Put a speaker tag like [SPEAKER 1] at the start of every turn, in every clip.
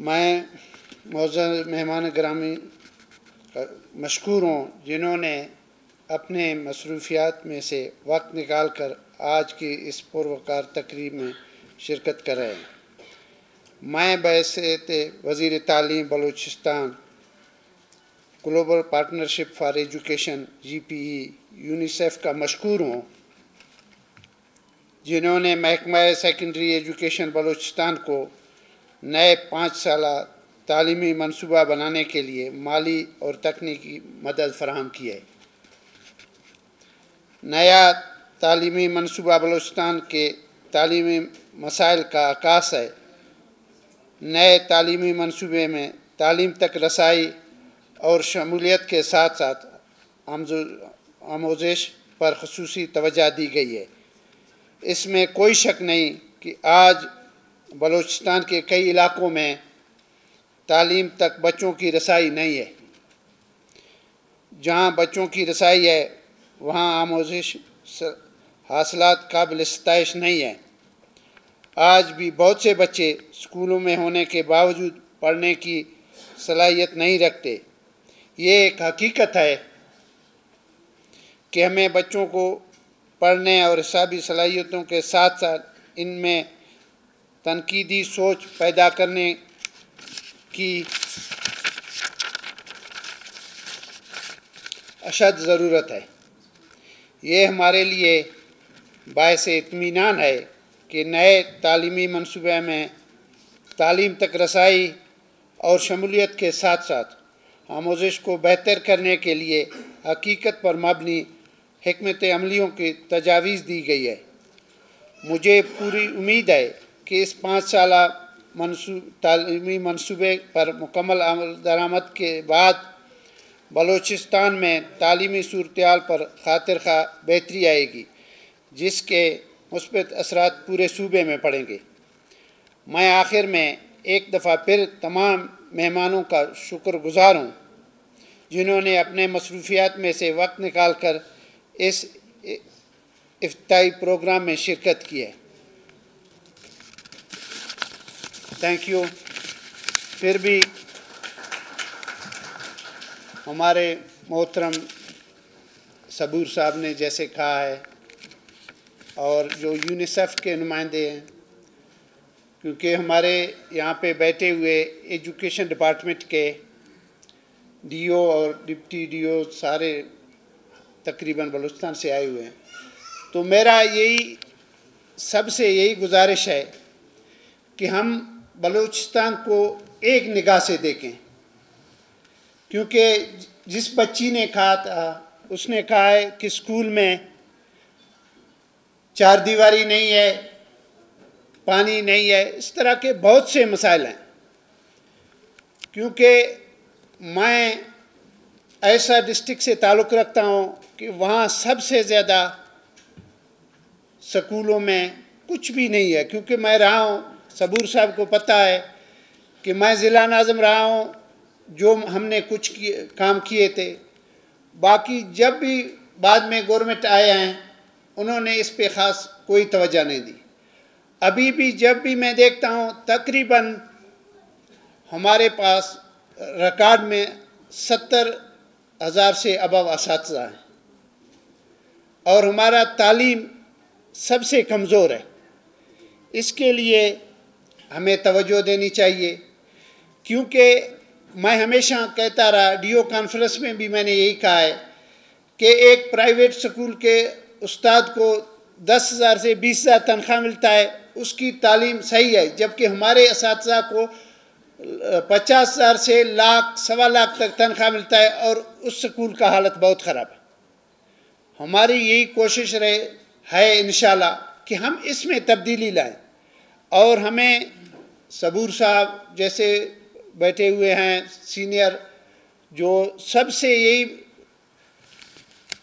[SPEAKER 1] मैं मौज मेहमान ग्रामी मशहूर हूँ, जिन्होंने अपने मसरूफियात में से वक्त निकाल कर आज की इस पुरवकार तकरीब में शिरकत कर रहे हैं। मैं बैसत वज़ी तालीम Balochistan global partnership for education G P E UNICEF का मशहूर हूँ, जिन्होंने महकमा सेकेंडरी एजुकेशन बलूचिस्तान को नए पाँच साल तालीमी मनसूबा बनाने के लिए माली और तकनीकी मदद फराहम की है। नया तालीमी मनसूबा बलूचिस्तान के तालीमी मसाइल का आकाश है। नए तालीमी मनसूबे में तालीम तक रसाई और शमूलियत के साथ साथ आमोजिश पर खसूसी तवज्जा दी गई है। इसमें कोई शक नहीं कि आज बलूचिस्तान के कई इलाकों में तालीम तक बच्चों की रसाई नहीं है। जहाँ बच्चों की रसाई है, वहाँ आमोजिश हासिलात काबिल स्तश नहीं है। आज भी बहुत से बच्चे स्कूलों में होने के बावजूद पढ़ने की सलाहियत नहीं रखते। ये एक हकीकत है कि हमें बच्चों को पढ़ने और हिसाबी सलाहियतों के साथ साथ इनमें तनकीदी सोच पैदा करने की अशद ज़रूरत है। ये हमारे लिए बायस इतमान है कि नए तालीमी मनसूबे में तालीम तक रसाई और शमूलियत के साथ साथ आमोजिश को बेहतर करने के लिए हकीकत पर मबनी हमत अमलियों की तजावीज़ दी गई है। मुझे पूरी उम्मीद है कि इस पाँच साल मनसू, तालीमी मनसूबे पर मुकम्मल दरामद के बाद बलूचिस्तान में तालीमी सूरत पर खातिर खा बेहतरी आएगी, जिसके मुस्बत असरात पूरे सूबे में पड़ेंगे। मैं आखिर में एक दफ़ा फिर तमाम मेहमानों का शुक्रगुजार हूँ, जिन्होंने अपने मसरूफियात में से वक्त निकाल कर इस अफ्ताही प्रोग्राम में शिरकत की है। Thank you. फिर भी हमारे मोहतरम सबूर साहब ने जैसे कहा है, और जो यूनिसेफ के नुमाइंदे हैं, क्योंकि हमारे यहाँ पे बैठे हुए एजुकेशन डिपार्टमेंट के डीओ और डिप्टी डीओ सारे तकरीबन बलूचिस्तान से आए हुए हैं। तो मेरा यही, सबसे यही गुजारिश है कि हम बलूचिस्तान को एक निगाह से देखें। क्योंकि जिस बच्ची ने कहा था, उसने कहा है कि स्कूल में चार दीवारी नहीं है, पानी नहीं है, इस तरह के बहुत से मसाइल हैं। क्योंकि मैं ऐसा डिस्ट्रिक्ट से ताल्लुक़ रखता हूँ कि वहाँ सबसे ज़्यादा स्कूलों में कुछ भी नहीं है, क्योंकि मैं रहा हूँ सबूर साहब को पता है कि मैं ज़िला नाजम रहा हूँ, जो हमने कुछ किए, काम किए थे। बाकी जब भी बाद में गवर्नमेंट आए हैं, उन्होंने इस पे ख़ास कोई तवज्जो नहीं दी। अभी भी जब भी मैं देखता हूँ, तकरीबन हमारे पास रिकॉर्ड में सत्तर हज़ार से अबव इस हैं। और हमारा तालीम सबसे कमज़ोर है। इसके लिए हमें तवज्जो देनी चाहिए। क्योंकि मैं हमेशा कहता रहा, डीओ कॉन्फ्रेंस में भी मैंने यही कहा है कि एक प्राइवेट स्कूल के उस्ताद को दस हज़ार से बीस हज़ार तनख्वाह मिलता है, उसकी तालीम सही है, जबकि हमारे इस को पचास हज़ार से लाख, सवा लाख तक तनख्वाह मिलता है और उस स्कूल का हालत बहुत ख़राब है। हमारी यही कोशिश रहे, है इन कि हम इसमें तब्दीली लाएँ और हमें सबूर साहब जैसे बैठे हुए हैं, सीनियर, जो सबसे यही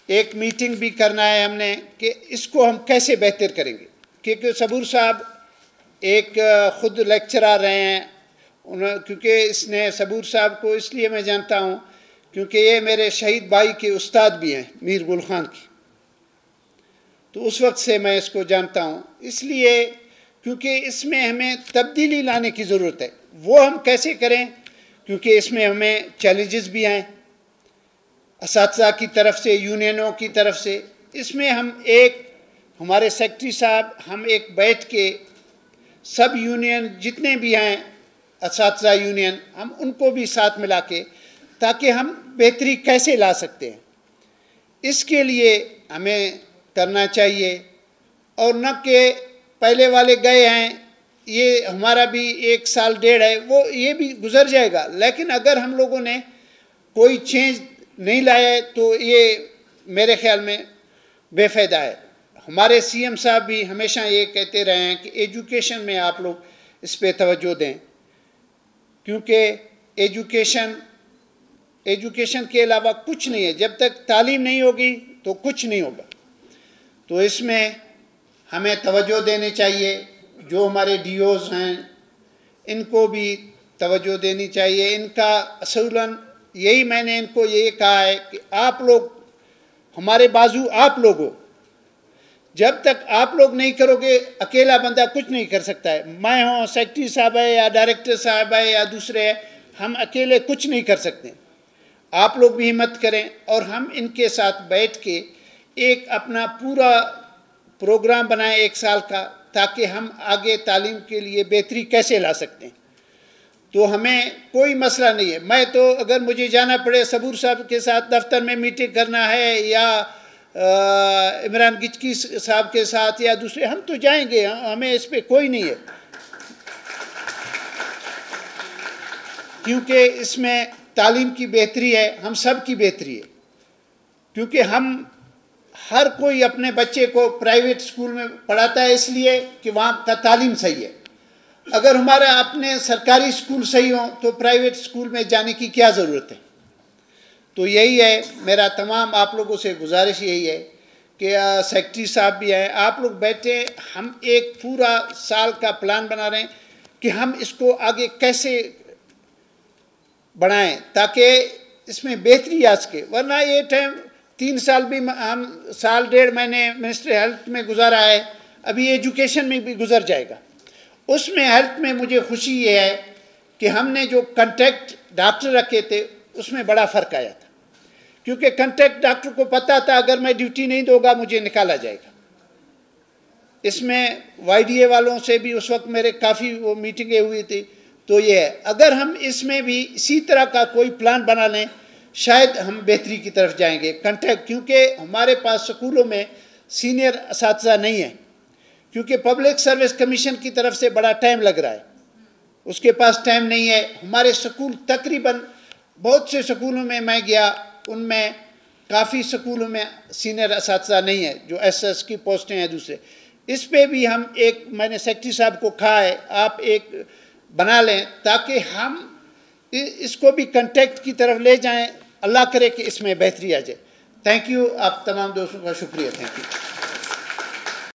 [SPEAKER 1] एक मीटिंग भी करना है हमने कि इसको हम कैसे बेहतर करेंगे। क्योंकि सबूर साहब एक ख़ुद लेक्चरर रहे हैं। उन्होंने क्योंकि इसने सबूर साहब को इसलिए मैं जानता हूँ क्योंकि ये मेरे शहीद भाई के उस्ताद भी हैं, मीर गुल खान की। तो उस वक्त से मैं इसको जानता हूँ। इसलिए क्योंकि इसमें हमें तब्दीली लाने की ज़रूरत है। वो हम कैसे करें? क्योंकि इसमें हमें चैलेंजेस भी हैं इस की तरफ़ से यूनियनों की तरफ़ से, इसमें हम एक, हमारे सेक्रेटरी साहब, हम एक बैठ के सब यूनियन जितने भी हैं इस यूनियन हम उनको भी साथ मिला के, ताकि हम बेहतरी कैसे ला सकते हैं। इसके लिए हमें करना चाहिए, और न के पहले वाले गए हैं, ये हमारा भी एक साल, डेढ़ है, वो ये भी गुजर जाएगा। लेकिन अगर हम लोगों ने कोई चेंज नहीं लाया है तो ये मेरे ख्याल में बेफायदा है। हमारे सीएम साहब भी हमेशा ये कहते रहे हैं कि एजुकेशन में आप लोग इस पर तवज्जो दें, क्योंकि एजुकेशन एजुकेशन के अलावा कुछ नहीं है। जब तक तालीम नहीं होगी तो कुछ नहीं होगा। तो इसमें हमें तवज्जो देनी चाहिए। जो हमारे डी ओज़ हैं, इनको भी तवज्जो देनी चाहिए। इनका असूलन, यही मैंने इनको ये कहा है कि आप लोग, हमारे बाजू आप लोग जब तक आप लोग नहीं करोगे, अकेला बंदा कुछ नहीं कर सकता है। मैं हूँ, सेक्रेटरी साहब है या डायरेक्टर साहब है या दूसरे है, हम अकेले कुछ नहीं कर सकते। आप लोग भी हिम्मत करें और हम इनके साथ बैठ के एक अपना पूरा प्रोग्राम बनाएँ एक साल का, ताकि हम आगे तालीम के लिए बेहतरी कैसे ला सकते हैं। तो हमें कोई मसला नहीं है। मैं तो अगर मुझे जाना पड़े, सबूर साहब के साथ दफ्तर में मीटिंग करना है, या इमरान गिचकी साहब के साथ, या दूसरे, हम तो जाएँगे, हमें इस पर कोई नहीं है। क्योंकि इसमें तालीम की बेहतरी है, हम सब की बेहतरी है। क्योंकि हम हर कोई अपने बच्चे को प्राइवेट स्कूल में पढ़ाता है इसलिए कि वहाँ का तालीम सही है। अगर हमारे अपने सरकारी स्कूल सही हो तो प्राइवेट स्कूल में जाने की क्या ज़रूरत है? तो यही है, मेरा तमाम आप लोगों से गुजारिश यही है कि सेक्रेटरी साहब भी हैं आप लोग बैठे, हम एक पूरा साल का प्लान बना रहे हैं कि हम इसको आगे कैसे बढ़ाएँ, ताकि इसमें बेहतरी आ सके। वरना ये टाइम तीन साल भी हम साल डेढ़ महीने मिनिस्ट्री हेल्थ में गुजारा है, अभी एजुकेशन में भी गुजर जाएगा। उसमें हेल्थ में मुझे खुशी ये है कि हमने जो कंटेक्ट डॉक्टर रखे थे, उसमें बड़ा फ़र्क आया था। क्योंकि कंटेक्ट डॉक्टर को पता था, अगर मैं ड्यूटी नहीं दूँगा, मुझे निकाला जाएगा। इसमें वाईडीए वालों से भी उस वक्त मेरे काफ़ी वो मीटिंगें हुई थी तो ये है। अगर हम इसमें भी इसी तरह का कोई प्लान बना लें शायद हम बेहतरी की तरफ़ जाएँगे। कंट्रैक्ट क्योंकि हमारे पास स्कूलों में सीनियर इस नहीं है, क्योंकि पब्लिक सर्विस कमीशन की तरफ़ से बड़ा टाइम लग रहा है। उसके पास टाइम नहीं है। हमारे स्कूल तकरीबन, बहुत से स्कूलों में मैं गया, उनमें काफ़ी स्कूलों में सीनियर इस नहीं है, जो एसएस की पोस्टें हैं दूसरे। इस पे भी हम एक, मैंने सेक्रेटरी साहब को कहा है, आप एक बना लें, ताकि हम इसको भी कंटेक्ट की तरफ़ ले जाएँ। अल्लाह करे कि इसमें बेहतरी आ जाए। थैंक यू आप तमाम दोस्तों का शुक्रिया। Thank you